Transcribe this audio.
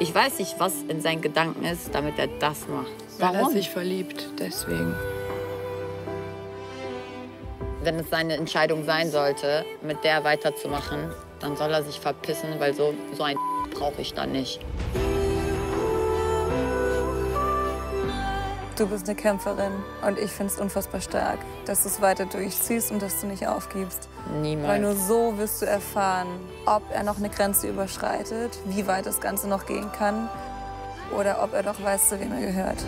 Ich weiß nicht, was in seinen Gedanken ist, damit er das macht. Weil er Warum? sich verliebt, deswegen. Wenn es seine Entscheidung sein sollte, mit der weiterzumachen, dann soll er sich verpissen, weil so, so ein brauche ich dann nicht. Du bist eine Kämpferin und ich finde es unfassbar stark, dass du es weiter durchziehst und dass du nicht aufgibst. Niemals. Weil nur so wirst du erfahren, ob er noch eine Grenze überschreitet, wie weit das Ganze noch gehen kann oder ob er doch weiß, zu wem er gehört.